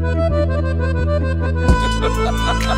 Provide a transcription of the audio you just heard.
Ha ha!